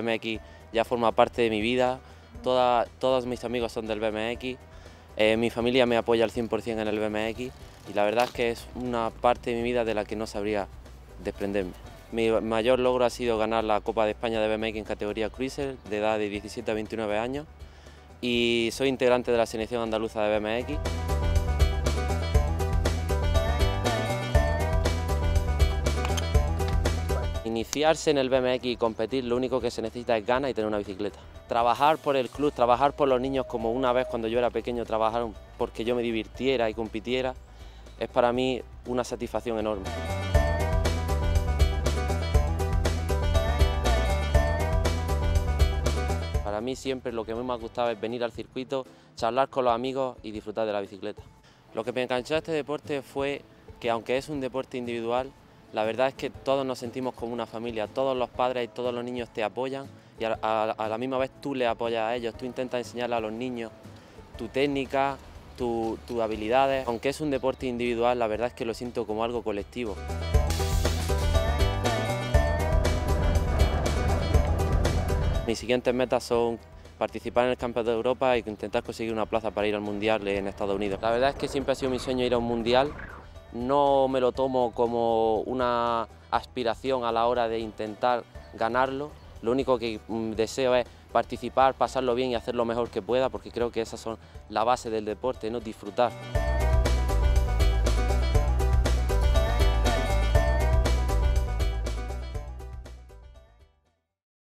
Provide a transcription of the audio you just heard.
BMX ya forma parte de mi vida, todos mis amigos son del BMX, eh, mi familia me apoya al 100% en el BMX y la verdad es que es una parte de mi vida de la que no sabría desprenderme. Mi mayor logro ha sido ganar la Copa de España de BMX en categoría Cruiser de edad de 17 a 29 años y soy integrante de la selección andaluza de BMX. Iniciarse en el BMX y competir lo único que se necesita es ganas y tener una bicicleta. Trabajar por el club, trabajar por los niños como una vez cuando yo era pequeño trabajaron porque yo me divirtiera y compitiera, es para mí una satisfacción enorme. Para mí siempre lo que más me ha gustado es venir al circuito, charlar con los amigos y disfrutar de la bicicleta. Lo que me enganchó a este deporte fue que aunque es un deporte individual, la verdad es que todos nos sentimos como una familia, todos los padres y todos los niños te apoyan y a, la misma vez tú le apoyas a ellos, tú intentas enseñarle a los niños tu técnica, tus habilidades. Aunque es un deporte individual, la verdad es que lo siento como algo colectivo. Mis siguientes metas son participar en el Campeonato de Europa e intentar conseguir una plaza para ir al Mundial en Estados Unidos. La verdad es que siempre ha sido mi sueño ir a un Mundial no me lo tomo como una aspiración a la hora de intentar ganarlo, lo único que mm, deseo es participar, pasarlo bien y hacer lo mejor que pueda, porque creo que esas son la base del deporte, no disfrutar.